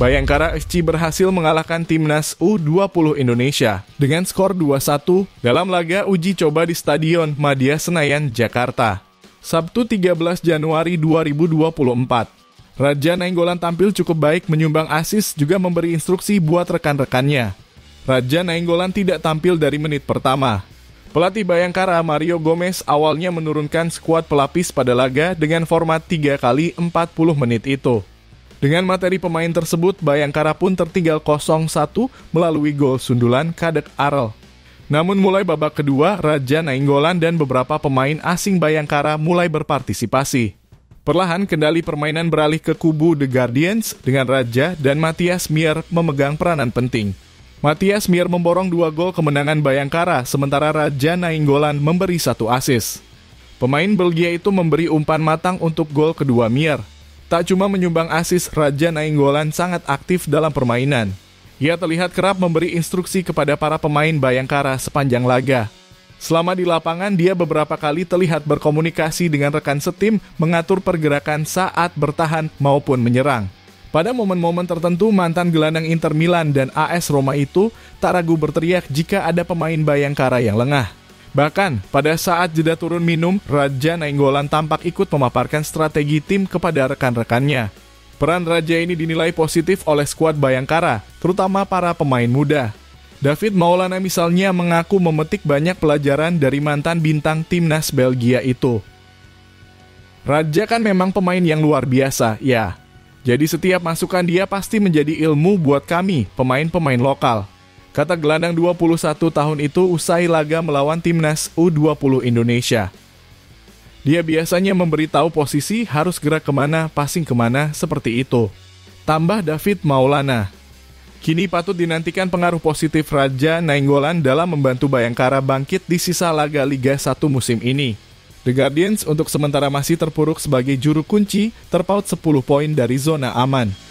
Bayangkara FC berhasil mengalahkan timnas U20 Indonesia dengan skor 2-1 dalam laga uji coba di Stadion Madia Senayan, Jakarta. Sabtu 13 Januari 2024. Raja Nainggolan tampil cukup baik menyumbang asis juga memberi instruksi buat rekan-rekannya. Raja Nainggolan tidak tampil dari menit pertama. Pelatih Bayangkara Mario Gomez awalnya menurunkan skuad pelapis pada laga dengan format 3 kali 40 menit itu. Dengan materi pemain tersebut, Bayangkara pun tertinggal 0-1 melalui gol sundulan Kadek Arel. Namun mulai babak kedua, Raja Nainggolan dan beberapa pemain asing Bayangkara mulai berpartisipasi. Perlahan kendali permainan beralih ke kubu The Guardians dengan Raja dan Matias Mier memegang peranan penting. Matias Mier memborong dua gol kemenangan Bayangkara, sementara Raja Nainggolan memberi satu asis. Pemain Belgia itu memberi umpan matang untuk gol kedua Mier. Tak cuma menyumbang asis, Raja Nainggolan sangat aktif dalam permainan. Ia terlihat kerap memberi instruksi kepada para pemain Bayangkara sepanjang laga. Selama di lapangan, dia beberapa kali terlihat berkomunikasi dengan rekan setim, mengatur pergerakan saat bertahan maupun menyerang. Pada momen-momen tertentu, mantan gelandang Inter Milan dan AS Roma itu tak ragu berteriak jika ada pemain Bayangkara yang lengah. Bahkan, pada saat jeda turun minum, Raja Nainggolan tampak ikut memaparkan strategi tim kepada rekan-rekannya. Peran Raja ini dinilai positif oleh skuad Bayangkara, terutama para pemain muda. David Maulana misalnya mengaku memetik banyak pelajaran dari mantan bintang timnas Belgia itu. Raja kan memang pemain yang luar biasa, ya. Jadi setiap masukan dia pasti menjadi ilmu buat kami, pemain-pemain lokal. Kata gelandang 21 tahun itu usai laga melawan timnas U20 Indonesia. Dia biasanya memberitahu posisi harus gerak ke mana, passing ke mana, seperti itu. Tambah David Maulana. Kini patut dinantikan pengaruh positif Raja Nainggolan dalam membantu Bayangkara bangkit di sisa laga Liga 1 musim ini. The Guardians untuk sementara masih terpuruk sebagai juru kunci, terpaut 10 poin dari zona aman.